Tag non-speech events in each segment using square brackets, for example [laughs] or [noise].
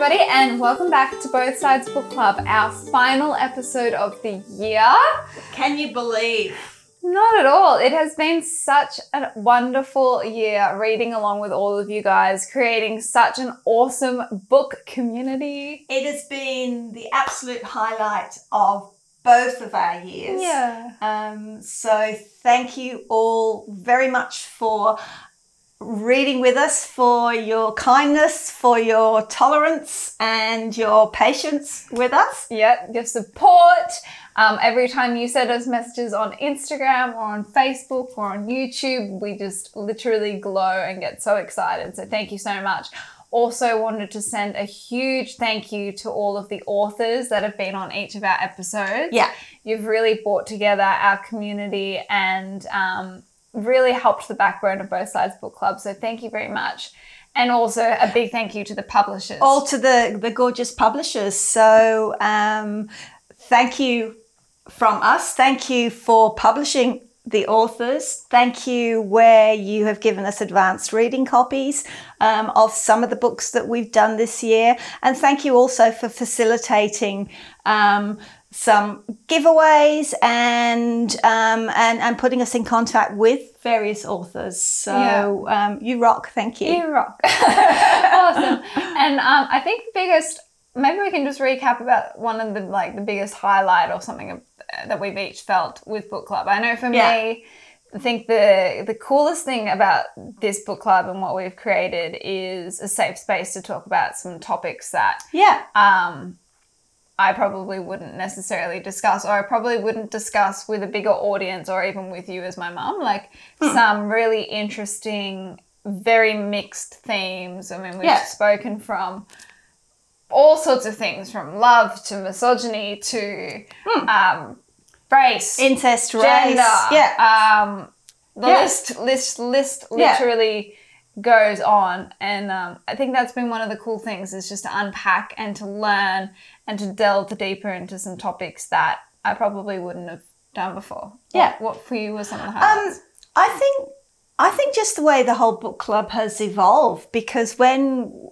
everybody, and welcome back to Both Sides Book Club, our final episode of the year. Can you believe? Not at all. It has been such a wonderful year reading along with all of you guys, creating such an awesome book community. It has been the absolute highlight of both of our years. Yeah. Um, so thank you all very much for reading with us, for your kindness, for your tolerance and your patience with us. Yeah, your support. Um, every time you send us messages on Instagram or on Facebook or on YouTube, we just literally glow and get so excited. So thank you so much. Also, wanted to send a huge thank you to all of the authors that have been on each of our episodes. Yeah. You've really brought together our community and um, really helped the backbone of both sides book club. So thank you very much. And also a big thank you to the publishers. All to the, the gorgeous publishers. So um, thank you from us. Thank you for publishing the authors. Thank you where you have given us advanced reading copies um, of some of the books that we've done this year. And thank you also for facilitating um, some giveaways and, um, and and putting us in contact with various authors. So Yeah. um, you rock. Thank you. You rock. [laughs] awesome. And um, I think the biggest, maybe we can just recap about one of the like the biggest highlight or something that we've each felt with book club. I know for Yeah. me, I think the the coolest thing about this book club and what we've created is a safe space to talk about some topics that Yeah. um, I probably wouldn't necessarily discuss, or I probably wouldn't discuss with a bigger audience, or even with you as my mum. Like some really interesting, very mixed themes. I mean, we've Yeah. spoken from all sorts of things, from love to misogyny to um, race, Incest, race. gender. Yeah. Um, the Yeah. list, list, list literally goes on, and um, I think that's been one of the cool things is just to unpack and to learn and to delve deeper into some topics that I probably wouldn't have done before. Yeah. What, what for you were some of the Um, highlights? I think I think just the way the whole book club has evolved because when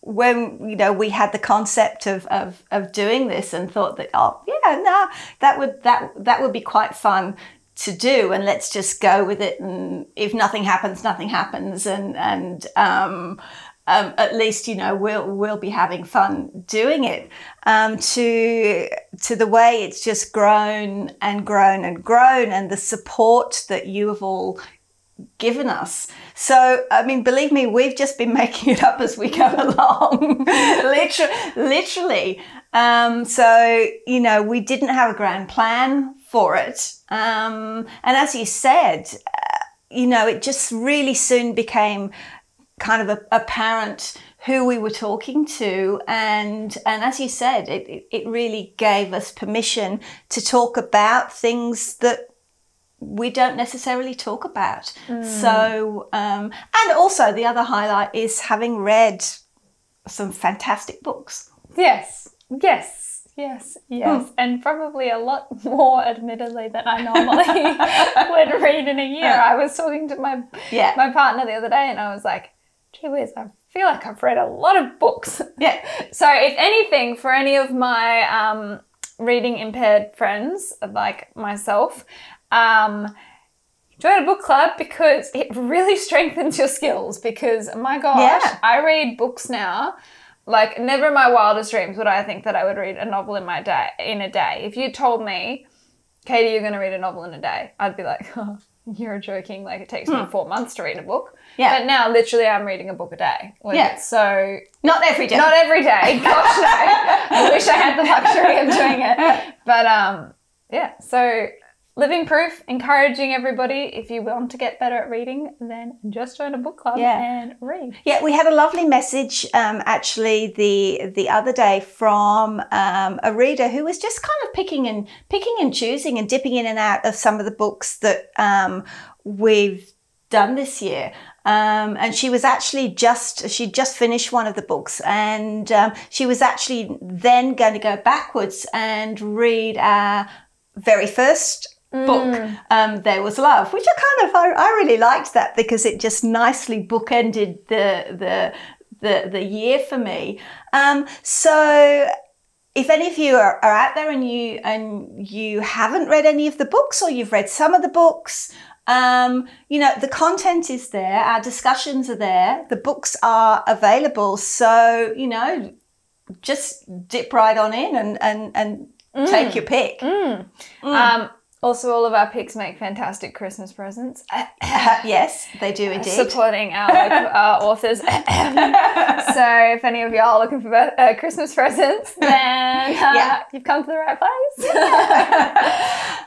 when you know we had the concept of, of, of doing this and thought that oh yeah no that would that that would be quite fun to do and let's just go with it and if nothing happens nothing happens and and um, um, at least you know we'll we'll be having fun doing it um, to to the way it's just grown and grown and grown and the support that you have all given us. So, I mean, believe me, we've just been [laughs] making it up as we go [laughs] along, literally. literally. Um, so, you know, we didn't have a grand plan for it. Um, and as you said, uh, you know, it just really soon became kind of a, apparent who we were talking to and and as you said it, it, really gave us permission to talk about things that we don't necessarily talk about. So, um, and also the other highlight is having read some fantastic books. Yes, yes, yes, yes, Hmm. and probably a lot more, admittedly, than I normally [laughs] would read in a year. I was talking to my Yeah. my partner the other day, and I was like, "Gee whiz, I feel like I've read a lot of books." Yeah. [laughs] so, if anything, for any of my um, reading impaired friends like myself, um, join a book club because it really [laughs] strengthens your skills. Because my gosh, Yeah. I read books now. Like never in my wildest dreams would I think that I would read a novel in my day in a day. If you told me, Catie, you're going to read a novel in a day, I'd be like, oh, [laughs] you're joking. Like it takes me four months to read a book. Hmm. Yeah. But now, literally, I'm reading a book a day. Like, Yeah. so Not every day. not every day. [laughs] Gosh, no. I wish I had the luxury of doing it. [laughs] But um, yeah. So living proof, encouraging everybody. If you want to get better at reading, then just join a book club Yeah. and read. Yeah, we had a lovely message um, actually the the other day from um, a reader who was just kind of picking and picking and choosing and dipping in and out of some of the books that um, we've done this year. Um, and she was actually just she just finished one of the books, and um, she was actually then going to go backwards and read our very first book, um, There Was Love, which I kind of I, I really liked that because it just nicely bookended the the the the year for me. Um, so if any of you are, are out there and you and you haven't read any of the books or you've read some of the books um, you know the content is there our discussions are there the books are available. So you know just dip right on in and and and take your pick. Um, also, all of our picks make fantastic Christmas presents. [laughs] yes they do indeed Supporting our, our [laughs] authors. so, if any of y'all are looking for uh, Christmas presents, [laughs] then uh, Yeah. you've come to the right place.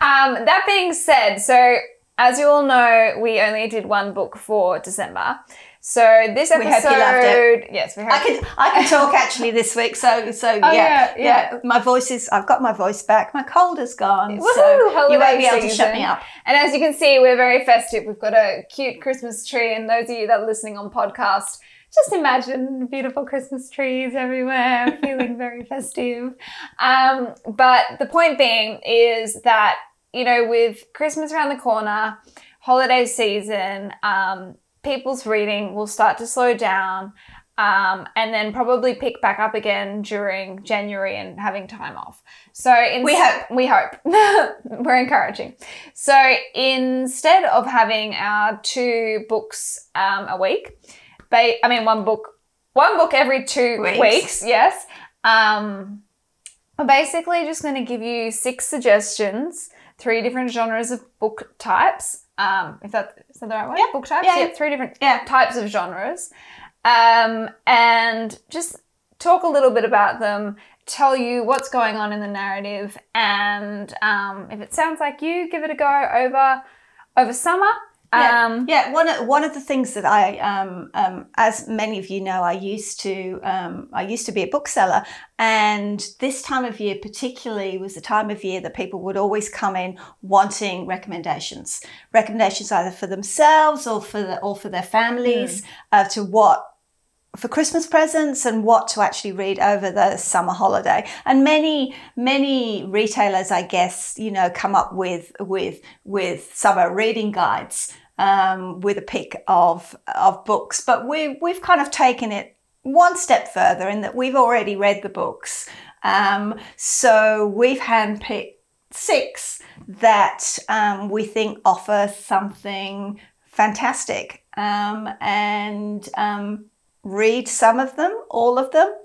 um, that being said, so as you all know, we only did one book for December. So this We episode, hope you loved it. yes, we hope I can I can talk actually this week, so so yeah, Oh, yeah, yeah. My voice is I've got my voice back. My cold is gone, Woohoo, so you won't be able to shut me up. And as you can see, we're very festive. We've got a cute Christmas tree, and those of you that are listening on podcast, just imagine beautiful Christmas trees everywhere, [laughs] feeling very festive. Um, but the point being is that you know, with Christmas around the corner, holiday season, um, people's reading will start to slow down. Um, and then probably pick back up again during January and having time off. So in We hope. we hope. [laughs] We're encouraging. So instead of having our two books um, a week, ba- I mean one book, one book every two Weeks. weeks. yes. Um, we're basically just going to give you six suggestions, three different genres of book types. Um, if that that the right? Yeah. Book types. Yeah, yeah. three different Yeah. types of genres, um, and just talk a little bit about them. Tell you what's going on in the narrative, and um, if it sounds like you, give it a go over over summer. Yeah, Um, yeah. One of one of the things that I, um, um, as many of you know, I used to um, I used to be a bookseller, and this time of year particularly was the time of year that people would always come in wanting recommendations, recommendations either for themselves or for the, or for their families uh, to what for Christmas presents and what to actually read over the summer holiday. And many, many retailers, I guess, you know, come up with with with summer reading guides um, with a pick of of books. But we we've kind of taken it one step further in that we've already read the books. Um, so we've handpicked six that um, we think offer something fantastic. Um, and um, read some of them, all of them.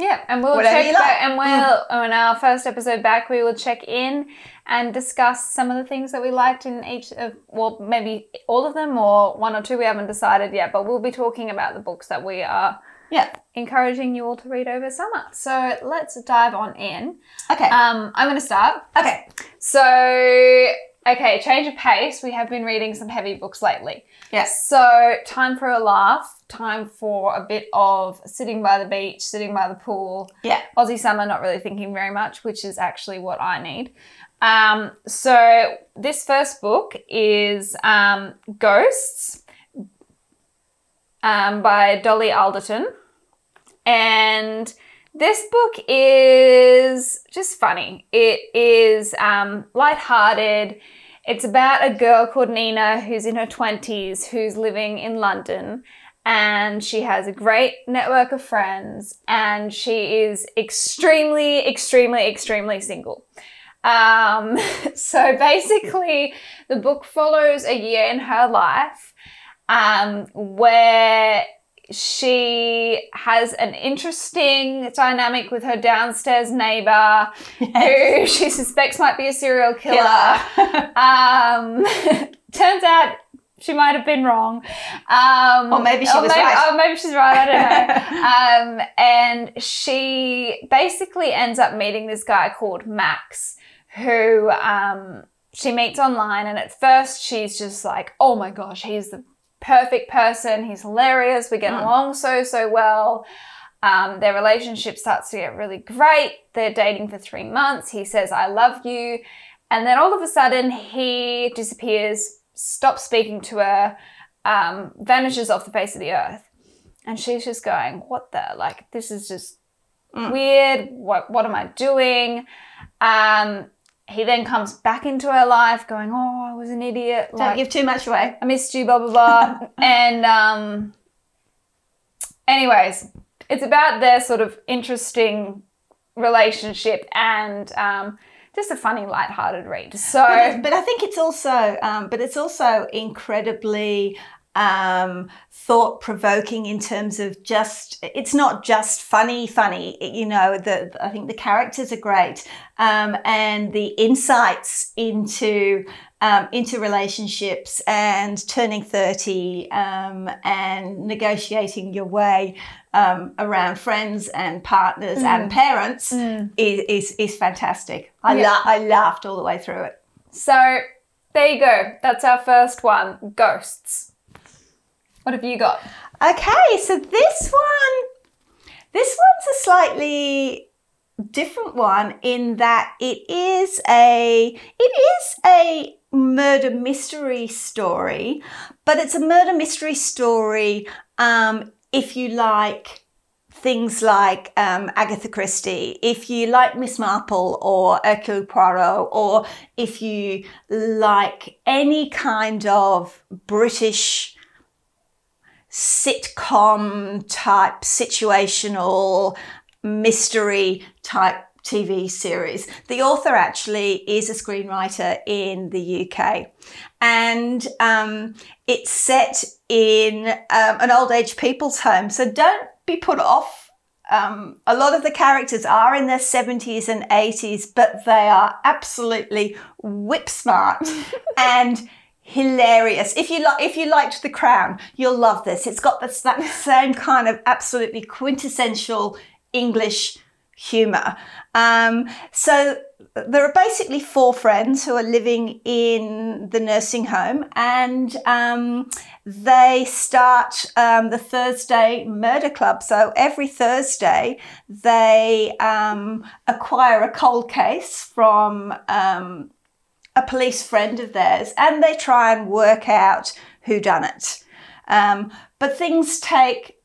Yeah, and we'll Whatever check back, and we'll on our first episode back, we will check in and discuss some of the things that we liked in each of, well, maybe all of them or one or two. We haven't decided yet, but we'll be talking about the books that we are Yeah. encouraging you all to read over summer. So let's dive on in. Okay. Um, I'm going to start. okay. So, okay, change of pace. We have been reading some heavy books lately. Yes. So, time for a laugh, time for a bit of sitting by the beach, sitting by the pool. Yeah. Aussie summer, not really thinking very much, which is actually what I need. Um, so, this first book is um, Ghosts um, by Dolly Alderton. And this book is just funny. It is um, lighthearted. It's about a girl called Nina who's in her 20s who's living in London and she has a great network of friends and she is extremely, extremely, extremely single. Um, [laughs] so basically, the book follows a year in her life um, where she has an interesting dynamic with her downstairs neighbor who she suspects might be a serial killer. [laughs] Um, [laughs] turns out she might have been wrong. Um, Or maybe she was maybe, right. Oh, maybe she's right. I don't know. [laughs] um, and she basically ends up meeting this guy called Max, who um, she meets online. And at first, she's just like, "Oh my gosh, he's the perfect person. He's hilarious. We get along so so well." Um, their relationship starts to get really great. They're dating for three months. He says, I love you. And then all of a sudden, he disappears, stops speaking to her, um, vanishes off the face of the earth. And she's just going, What the? Like, this is just weird. What, what am I doing? Um, he then comes back into her life, going, Oh, I was an idiot. Don't Like, give too much away. I missed you, blah blah blah. [laughs] and um, anyways, it's about their sort of interesting relationship and um, just a funny, light-hearted read. So, But, but I think it's also, um, but it's also incredibly um, thought provoking in terms of just it's not just funny funny you know the i think the characters are great um, and the insights into um, into relationships and turning 30 um, and negotiating your way um, around friends and partners and parents Is, is is fantastic I, Yeah. la- I laughed all the way through it so there you go. That's our first one. Ghosts. What have you got? Okay, so this one, this one's a slightly different one in that it is a it is a murder mystery story, but it's a murder mystery story um, if you like things like um, Agatha Christie, if you like Miss Marple or Hercule Poirot, or if you like any kind of British sitcom type situational mystery type TV series. The author actually is a screenwriter in the UK, and um, it's set in um, an old age people's home. So don't be put off. Um, a lot of the characters are in their 70s and 80s, but they are absolutely whip smart [laughs] and hilarious. If you like, if you liked The Crown, you'll love this. It's got this, that same kind of absolutely quintessential English humour. Um, so there are basically four friends who are living in the nursing home, and um, they start um, the Thursday Murder Club. So every Thursday, they um, acquire a cold case from um, a police friend of theirs, and they try and work out who done it. Um, but things take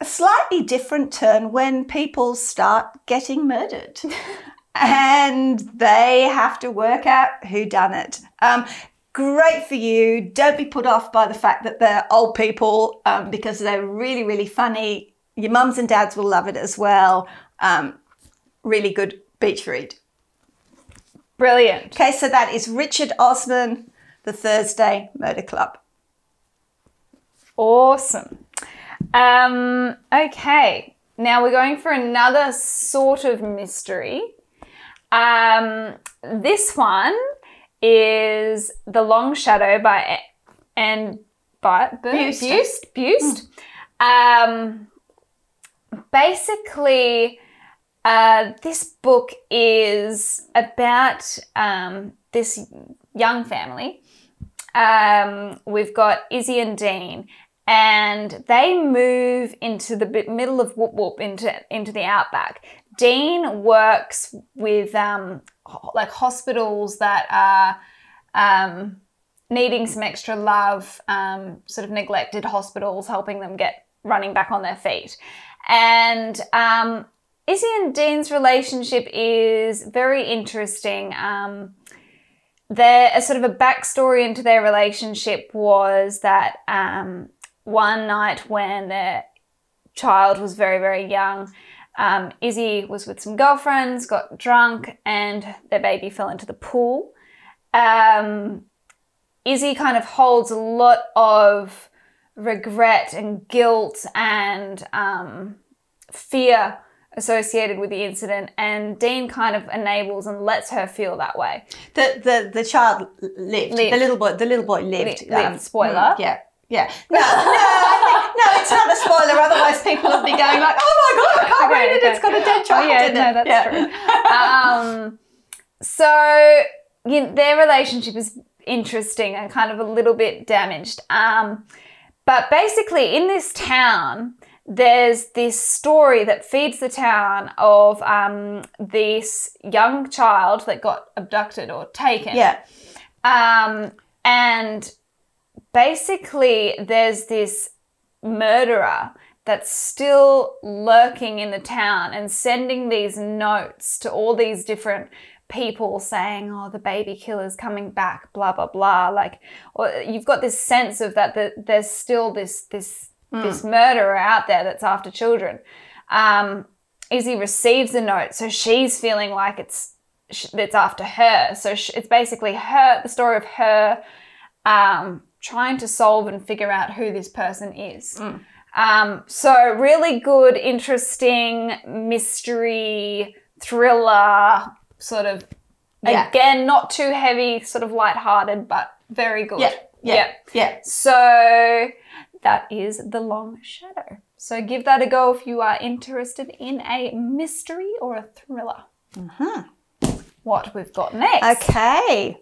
a slightly different turn when people start getting murdered. [laughs] and they have to work out who done it. Um, great for you. Don't be put off by the fact that they're old people um, because they're really, really funny. Your mums and dads will love it as well. Um, really good beach read. Brilliant. Okay, so that is Richard Osman, The Thursday Murder Club. Awesome. Um, okay, now we're going for another sort of mystery. Um, this one is The Long Shadow by Anne by Buist. Buist. Buist. Um, basically, uh, this book is about um, this young family. Um, we've got Izzy and Dean, and they move into the middle of Whoop Whoop into into the outback. Dean works with um, like hospitals that are um, needing some extra love, um, sort of neglected hospitals, helping them get running back on their feet. And um, Izzy and Dean's relationship is very interesting. Um, their a sort of a backstory into their relationship was that um, one night when their child was very very young, um, Izzy was with some girlfriends, got drunk, and their baby fell into the pool. Um, Izzy kind of holds a lot of regret and guilt and um, fear associated with the incident, and Dean kind of enables and lets her feel that way. The the the child lived. Lived. The little boy. The little boy lived. Li- lived. Spoiler. mm, yeah. Yeah. No, [laughs] no, I think, no, it's not a spoiler. Otherwise, people would be going like, "Oh my god, I can't Okay, read it. okay. It's got a dead Oh child yeah, in it." no, that's Yeah. true. um, so you know, their relationship is interesting and kind of a little bit damaged. Um, but basically, in this town, there's this story that feeds the town of um, this young child that got abducted or taken. yeah. Um, and basically, there's this murderer that's still lurking in the town and sending these notes to all these different people saying, "Oh, the baby killer's coming back," blah blah blah. Like, or you've got this sense of that. That there's still this this this murderer out there that's after children. Um, Izzy receives the note, so she's feeling like it's it's after her. So sh- it's basically her, the story of her um, trying to solve and figure out who this person is. Um, so really good, interesting mystery thriller sort of. Yeah. Again, not too heavy, sort of light-hearted, but very good. Yeah, yeah, yeah. So that is The Long Shadow. So give that a go if you are interested in a mystery or a thriller. What we've got next. Okay.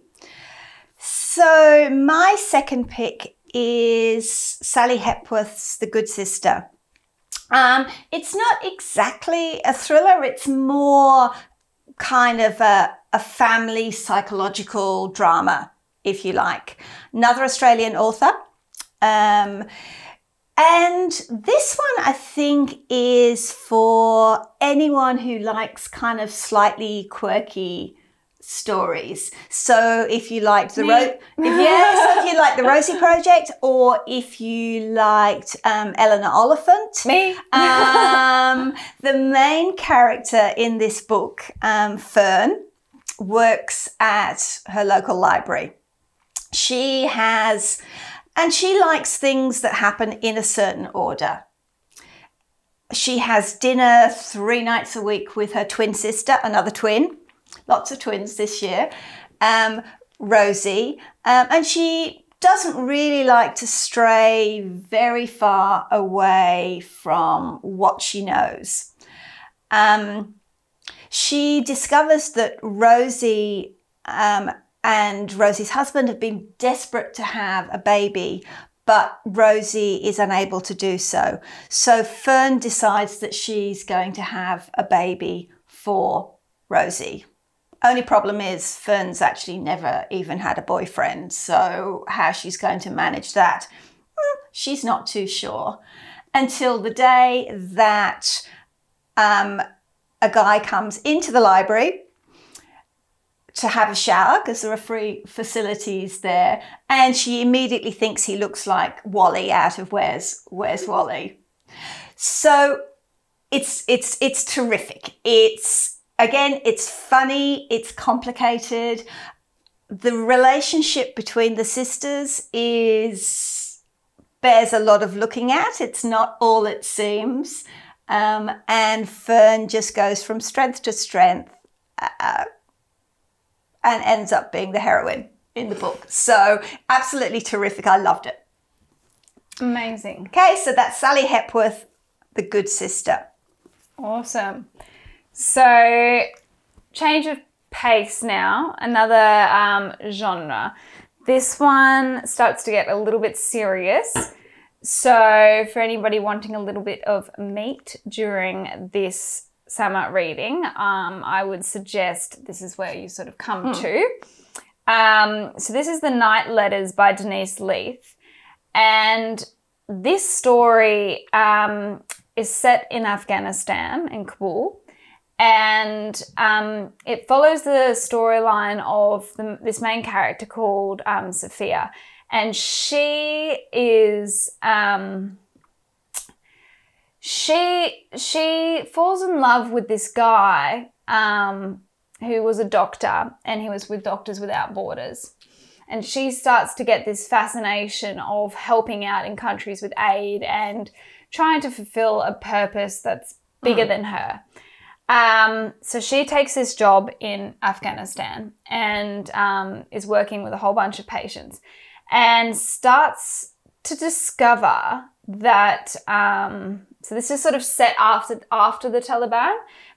So my second pick is Sally Hepworth's The Good Sister. Um, it's not exactly a thriller, it's more kind of a, a family psychological drama, if you like. Another Australian author. Um, and this one, I think, is for anyone who likes kind of slightly quirky stories. So if you liked the. Ro- if, yeah, if you like the Rosie [laughs] Project, or if you liked um, Eleanor Oliphant, Me. um, [laughs] the main character in this book, um, Fern, works at her local library. She has, and she likes things that happen in a certain order. She has dinner three nights a week with her twin sister, another twin, lots of twins this year, um, Rosie, um, and she doesn't really like to stray very far away from what she knows. Um, she discovers that Rosie um, and Rosie's husband have been desperate to have a baby, but Rosie is unable to do so. So Fern decides that she's going to have a baby for Rosie. Only problem is Fern's actually never even had a boyfriend, so how she's going to manage that, hmm, she's not too sure. Until the day that um, a guy comes into the library to have a shower because there are free facilities there, and she immediately thinks he looks like Wally out of Where's Where's Wally. So it's it's it's terrific. It's again, it's funny, it's complicated. The relationship between the sisters is bears a lot of looking at. It's not all it seems. Um, and Fern just goes from strength to strength uh, and ends up being the heroine in the book. So, absolutely terrific. I loved it. Amazing. Okay, so that's Sally Hepworth, The Good Sister. Awesome. So, change of pace now, another um, genre. This one starts to get a little bit serious. So, for anybody wanting a little bit of meat during this summer reading, um, I would suggest this is where you sort of come to. Um, so, this is The Night Letters by Denise Leith. And this story um, is set in Afghanistan, in Kabul. And um, it follows the storyline of the, this main character called um, Sophia. And she is. Um, she she falls in love with this guy um, who was a doctor and he was with Doctors Without Borders. And she starts to get this fascination of helping out in countries with aid and trying to fulfill a purpose that's bigger than her. Um, so she takes this job in Afghanistan and um, is working with a whole bunch of patients and starts to discover that um, so this is sort of set after after the Taliban,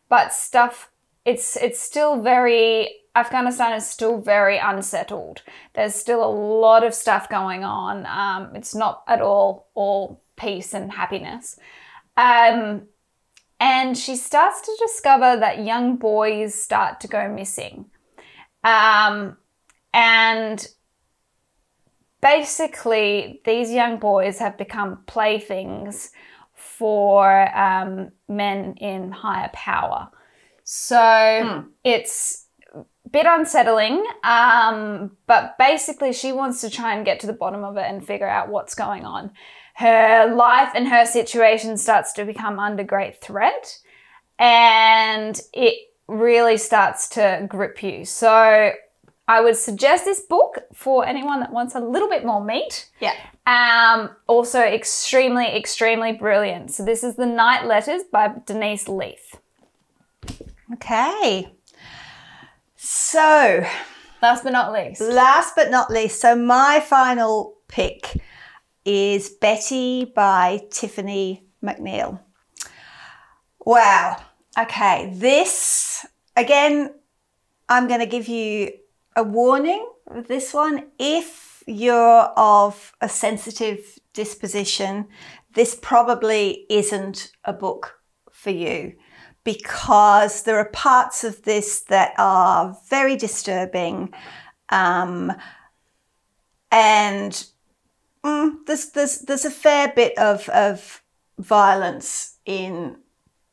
but stuff it's it's still very Afghanistan is still very unsettled. There's still a lot of stuff going on. Um, it's not at all all peace and happiness. Um, and she starts to discover that young boys start to go missing. Um, and basically, these young boys have become playthings for um, men in higher power. So it's a bit unsettling, um, but basically, she wants to try and get to the bottom of it and figure out what's going on. Her life and her situation starts to become under great threat, and it really starts to grip you. So, I would suggest this book for anyone that wants a little bit more meat. Yeah. Um, also, extremely, extremely brilliant. So, this is The Night Letters by Denise Leith. Okay. So, Last but not least. last but not least, so my final pick is Betty by Tiffany McDaniel. Wow. Okay. This, again, I'm going to give you a warning with this one. If you're of a sensitive disposition, this probably isn't a book for you because there are parts of this that are very disturbing. Um, and mm, there's, there's, there's a fair bit of, of violence in,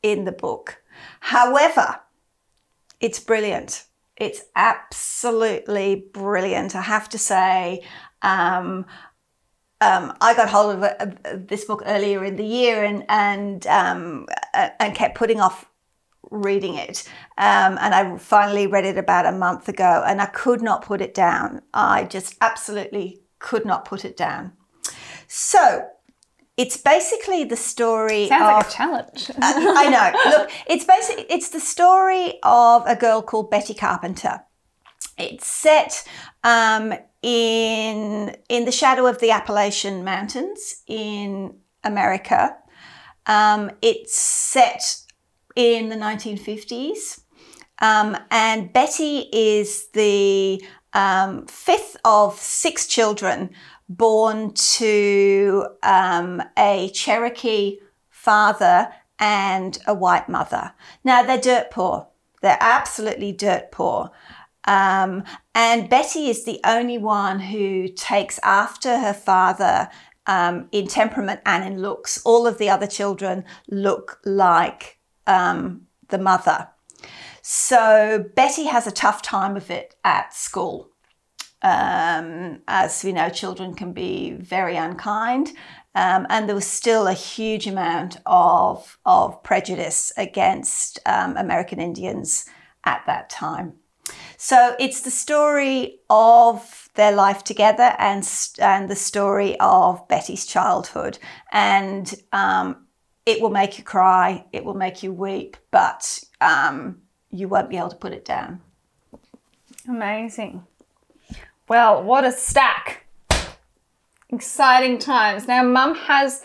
in the book. However, it's brilliant. It's absolutely brilliant. I have to say, um, um, I got hold of, a, of this book earlier in the year and and um, and kept putting off reading it. Um, and I finally read it about a month ago, and I could not put it down. I just absolutely could not put it down. So it's basically the story. Sounds of, like a challenge. [laughs] I know. Look, it's basically it's the story of a girl called Betty Carpenter. It's set um, in in the shadow of the Appalachian Mountains in America. Um, it's set in the 1950s, um, and Betty is the um, fifth of six children born to um, a Cherokee father and a white mother. Now they're dirt poor. They're absolutely dirt poor. Um, and Betty is the only one who takes after her father um, in temperament and in looks. All of the other children look like um, the mother. So Betty has a tough time of it at school. Um, as we know, children can be very unkind. Um, and there was still a huge amount of, of prejudice against um, American Indians at that time. So it's the story of their life together and, and the story of Betty's childhood. And um, it will make you cry, it will make you weep, but um, you won't be able to put it down. Amazing. Well, what a stack. Exciting times. Now, mum has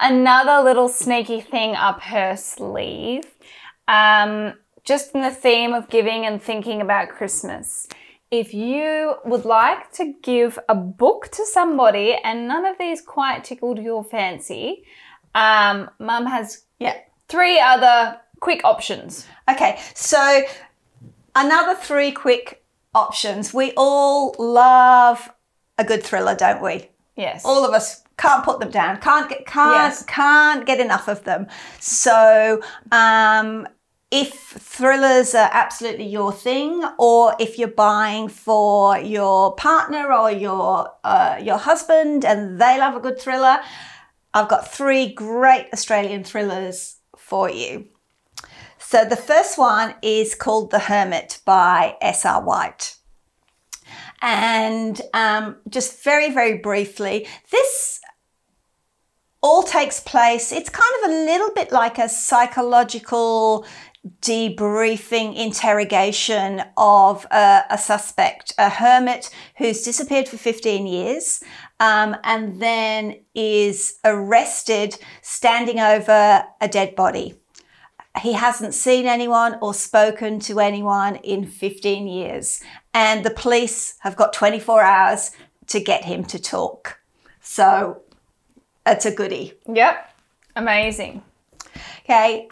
another little sneaky thing up her sleeve. Um, just in the theme of giving and thinking about Christmas. If you would like to give a book to somebody and none of these quite tickled your fancy, um, mum has Yeah. three other quick options. Okay, so another three quick options. We all love a good thriller, don't we? Yes. All of us can't put them down. Can't get can't Yes. can't get enough of them. So um, if thrillers are absolutely your thing, or if you're buying for your partner or your uh, your husband and they love a good thriller, I've got three great Australian thrillers for you. So the first one is called The Hermit by S.R. White. And um, just very, very briefly, this all takes place, it's kind of a little bit like a psychological debriefing interrogation of a, a suspect, a hermit who's disappeared for 15 years um, and then is arrested standing over a dead body. He hasn't seen anyone or spoken to anyone in 15 years, and the police have got 24 hours to get him to talk. So it's a goodie. Yep. Amazing. Okay,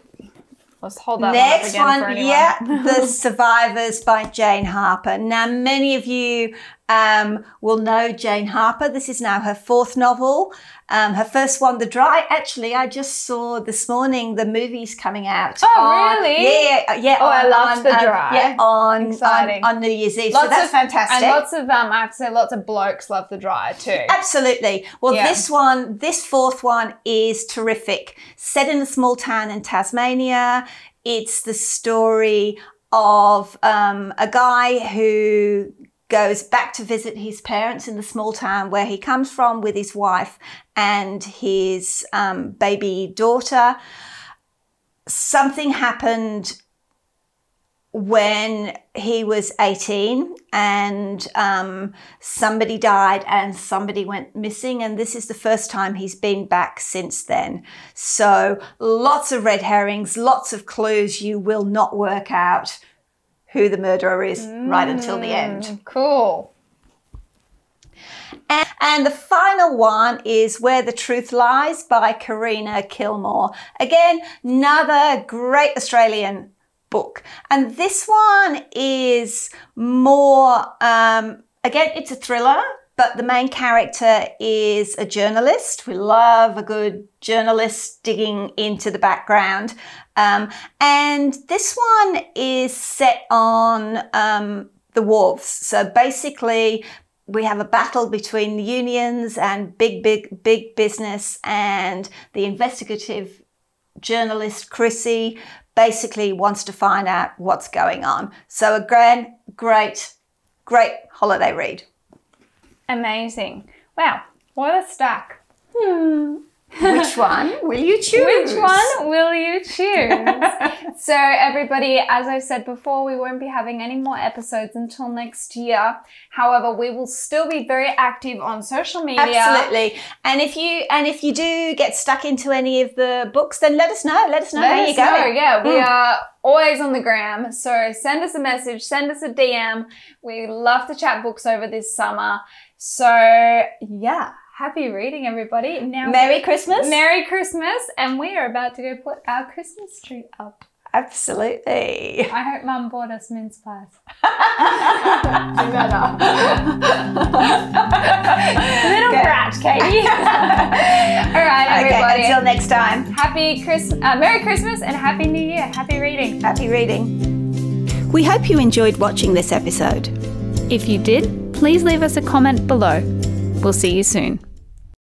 Let's hold that Next one one, yeah, [laughs] The Survivors by Jane Harper. Now, many of you um, will know Jane Harper. This is now her fourth novel. Um, her first one, The Dry. Actually, I just saw this morning the movies coming out. Oh, on- really? Yeah, yeah. Oh, I on- loved on, The um, Dry. yeah, on, on Exciting. on New Year's Eve. Lots so that's of, fantastic. And lots of um, I have to say, lots of blokes love the dry too. Absolutely. Well, Yeah. this one, this fourth one is terrific. Set in a small town in Tasmania. It's the story of um, a guy who goes back to visit his parents in the small town where he comes from with his wife and his um, baby daughter. Something happened when he was 18 and um, somebody died and somebody went missing and this is the first time he's been back since then so lots of red herrings lots of clues you will not work out who the murderer is right until the end Cool. and, and the final one is Where the Truth Lies by Karina Kilmore. Again, another great Australian book. And this one is more, um, again, it's a thriller, but the main character is a journalist. We love a good journalist digging into the background. Um, and this one is set on um, the wharves. So basically, we have a battle between the unions and big, big, big business, and the investigative journalist Chrissy basically wants to find out what's going on. So a grand, great, great holiday read. Amazing. Wow. What a stack. Hmm. Which [laughs] one will you choose? Which one will you choose? so, everybody, as I said before, we won't be having any more episodes until next year. However, we will still be very active on social media. Absolutely. And if you and if you do get stuck into any of the books, then let us know. Let us know Let how you go. Yeah, we hmm. are always on the gram. So send us a message, send us a DM. We love to chat books over this summer. So yeah, happy reading, everybody. Now Merry Christmas. Merry Christmas, and we are about to go put our Christmas tree up. Absolutely. I hope Mum bought us mince pies. [laughs] Little Okay. brat, Catie. [laughs] All right, everybody. Okay, until next time. happy Christmas, uh, Merry Christmas, and Happy New Year. Happy reading. Happy reading. We hope you enjoyed watching this episode. If you did, please leave us a comment below. We'll see you soon.